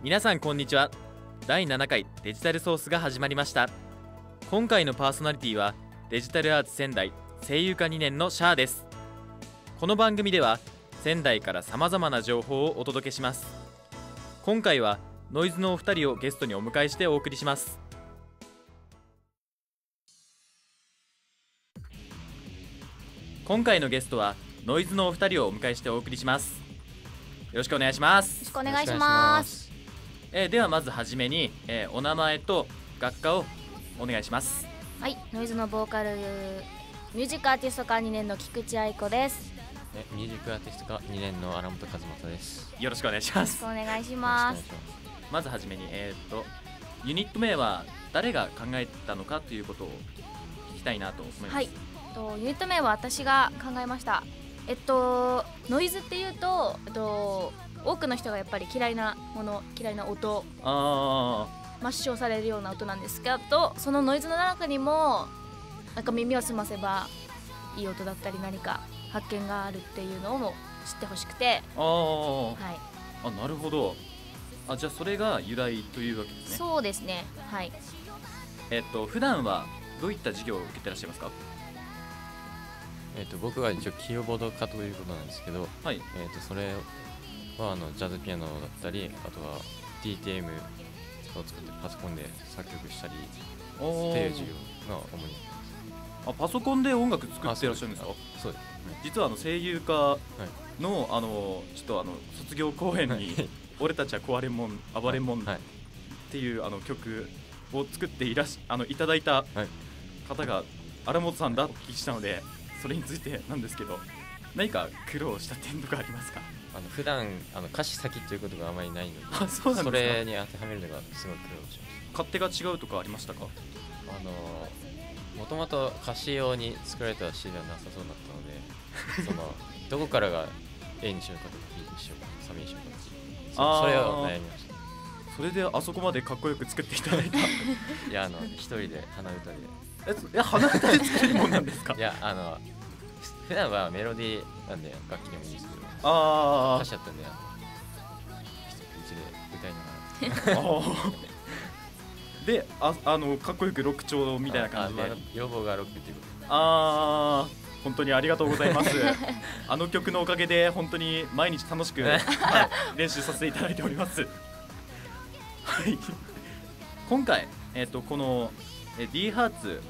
皆さんこんにちは。第7回デジタルソースが始まりました。今回のパーソナリティはデジタルアーツ仙台声優科2年のシャアです。この番組では仙台からさまざまな情報をお届けします。今回はノイズのお二人をゲストにお迎えしてお送りします。今回のゲストはノイズのお二人をお迎えしてお送りします。よろしくお願いします。よろしくお願いします。えーではまずはじめに、えーお名前と学科をお願いします。はいノイズのボーカルミュージックアーティスト科2年の菊池愛子です。よえミュージックアーティスト科2年の荒本和正です。よろしくお願いしまろしすくお願いしよろますしくお願いしまずはじめにえーっとユニット名は誰が考えたのかということを聞きたいなと思います。はいとユニット名は私が考えました。えっとノイズっていうとえっと多くの人がやっぱり嫌いなもの嫌いな音あ抹消されるような音なんですけどそのノイズの中にもなんか耳を澄ませばいい音だったり何か発見があるっていうのを知ってほしくて。ーあー。はい。あなるほど。あじゃあそれが由来というわけですね。そうですね。はい。えっと普段はどういった授業を受けてらっしゃいますか？えっ、と僕は一応キーボード科ということなんですけど、はい。えっ、とそれはあのジャズピアノだったり、あとは DTM を作ってパソコンで作曲したりっておいう授業が主に。あパソコンで音楽作ってらっしゃるんですか？そうです。実はあの声優科の、あのちょっとあの卒業公演はい。に「俺たちは壊れもん暴れもん」っはい。ていうあの曲を作っていらしあのいただいたはい。方が荒本さんだとお聞きしたのでそれについてなんですけど何か苦労した点とかありますか？あの普段あの歌詞先ということがあまりないので、あそうなんそですか？れに当てはめるのがすごい苦労しまし勝手が違うとかありましたか？た。あのもともと歌詞用に作られた詩ではなさそうだったので、そのどこからが A にしようかとか B にしようかサビにしようかそそれを悩みました。それであそこまでかっこよく作っていただいた。いやあの一人で鼻歌で。えそえ鼻歌で作れるもんなんですか？いやあの普段はメロディーなんで楽器でもいいんですけど。あ歌詞だったんであのうちで歌いながら。ーあーでああのかっこよくロック調みたいな感じで。要望がロックっていうこあー。本当にありがとうございます。あの曲のおかげで本当に毎日楽しく、はい練習させていただいております。はい。今回、えっとこのえ D ハーツ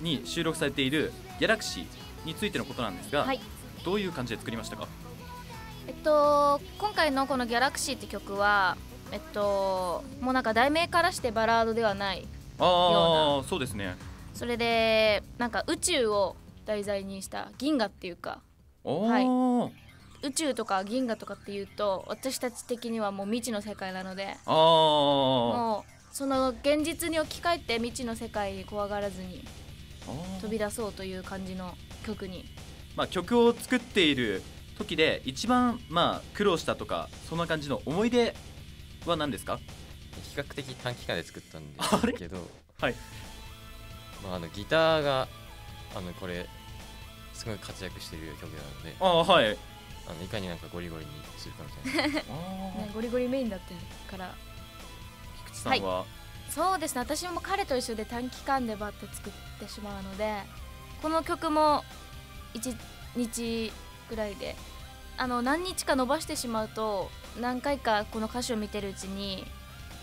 に収録されているギャラクシーについてのことなんですが、はい。どういう感じで作りましたか？えっと今回のこの「ギャラクシー」って曲はえっともうなんか題名からしてバラードではないあよあそうですね。それでなんか宇宙を題材にした銀河っていうか。おはい。ー、宇宙とか銀河とかっていうと私たち的にはもう未知の世界なので。もうその現実に置き換えて未知の世界に怖がらずに飛び出そうという感じの曲に。まあ、曲を作っている時で一番まあ苦労したとかそんな感じの思い出は何ですか？と比較的短期間で作ったんですけど。はい。まあ、あのギターがあのこれすごい活躍している曲なので。ああはい。あのいかになんかゴリゴリにするかみたいな。ねゴリゴリメインだってから。菊池さんは、そうですね。私も彼と一緒で短期間でバッと作ってしまうのでこの曲も1日ぐらいであの何日か伸ばしてしまうと何回かこの歌詞を見てるうちに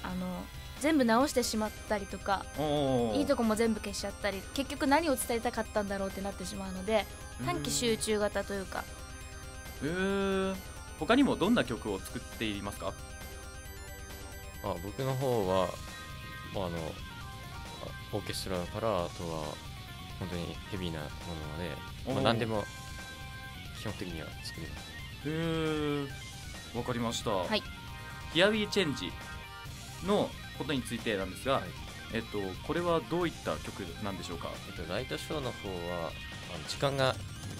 あの全部直してしまったりとかいいとこも全部消しちゃったり結局何を伝えたかったんだろうってなってしまうので短期集中型というか。へー。他にもどんな曲を作っていますか？あ僕の方は、まあ、あのあオーケストラからあとは本当にヘビーなものまで、まあ、何でも基本的には作ります。へー。わかりました、はい。ヒアウィーチェンジのことについてなんですが、はい。えっとこれはどういった曲なんでしょうか？えっと、ライトショーの方はあの時間が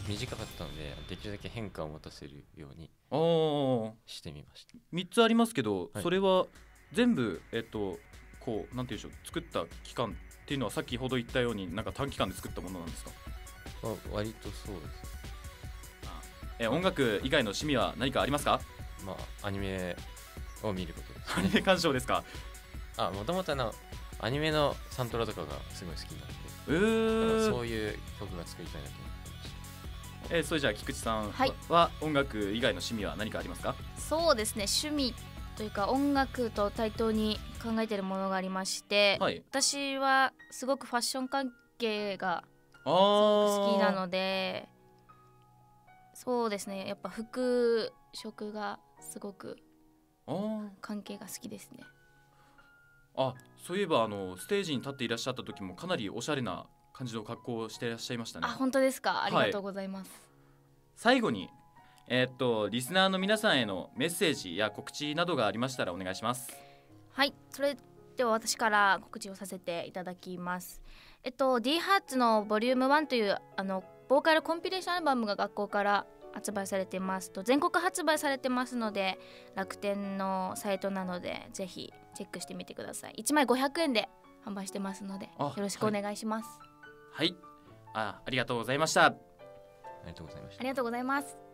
短かったのでできるだけ変化を持たせるようにしてみました。3つありますけど、はい。それは全部えっとこうなんていうんでしょう作った期間っていうのはさっきほど言ったようになんか短期間で作ったものなんですか？まあ、割とそうですえ音楽以外の趣味は何かありますか？まあアニメを見ることです、アニメ鑑賞ですか？あもともとあのアニメのサントラとかがすごい好きなんでうだからーそういう曲が作りたいなと思ってました。えーそれじゃあ菊池さんは,、はい。音楽以外の趣味は何かありますか？そうですね。趣味というか音楽と対等に考えているものがありまして、はい。私はすごくファッション関係があ好きなのでそうですね。やっぱ服飾がすごく関係が好きですね。あそういえばあのステージに立っていらっしゃった時もかなりおしゃれな感じの格好をしていらっしゃいましたね。あ本当ですか。ありはいがとうございます、最後にえーっとリスナーの皆さんへのメッセージや告知などがありましたらお願いします。はい、それでは私から告知をさせていただきます。えっと D ハーツのボリューム1というあのボーカルコンピレーションアルバムが学校から発売されてます。と全国発売されてますので楽天のサイトなのでぜひチェックしてみてください。1枚500円で販売してますのであよろしくお願いします、はい。あありがとうございました。ありがとうございました。ありがとうございます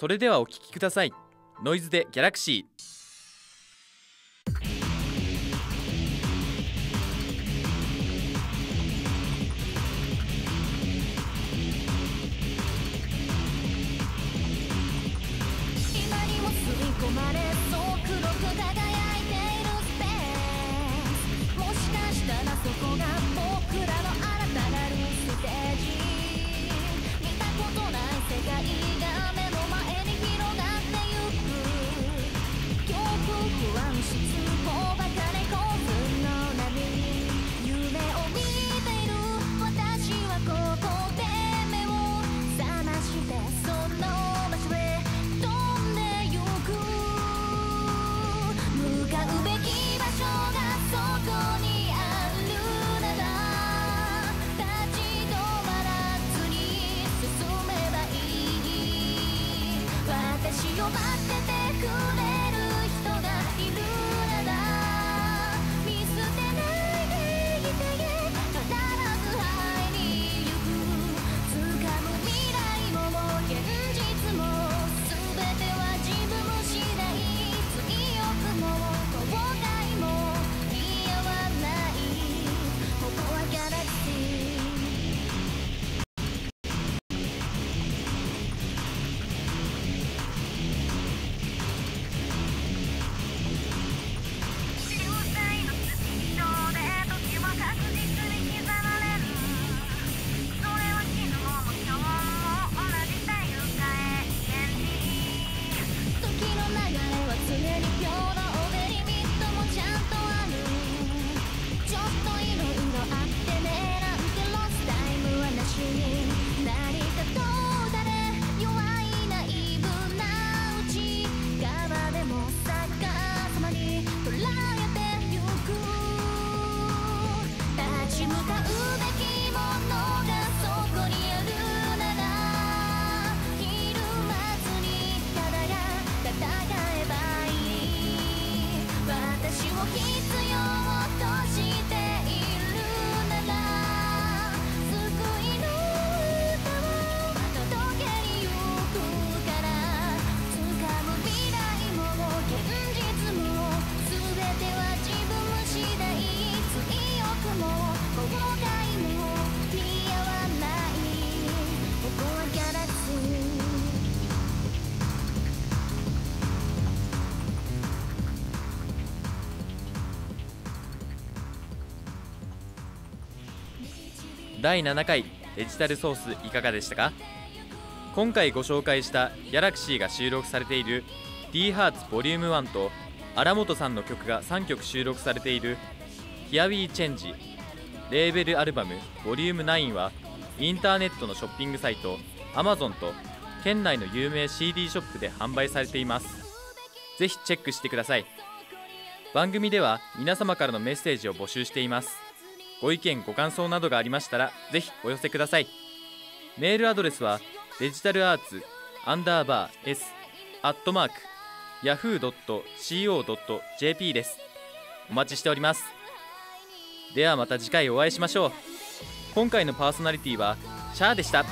それではお聞きください。ノイズでギャラクシー。もしかしたらそこが私を待っててくれる人がいる第7回デジタルソースいかがでしたか？今回ご紹介したギャラクシーが収録されている D ハーツボリューム1と荒本さんの曲が3曲収録されている Here We Change レーベルアルバムボリューム9はインターネットのショッピングサイト Amazon と県内の有名 CD ショップで販売されています。ぜひチェックしてください。番組では皆様からのメッセージを募集しています。ご意見ご感想などがありましたらぜひお寄せください。メールアドレスはデジタルアーツアンダーバー S アットマーク yahoo.co.jp です。お待ちしております。ではまた次回お会いしましょう。今回のパーソナリティはシャーでした。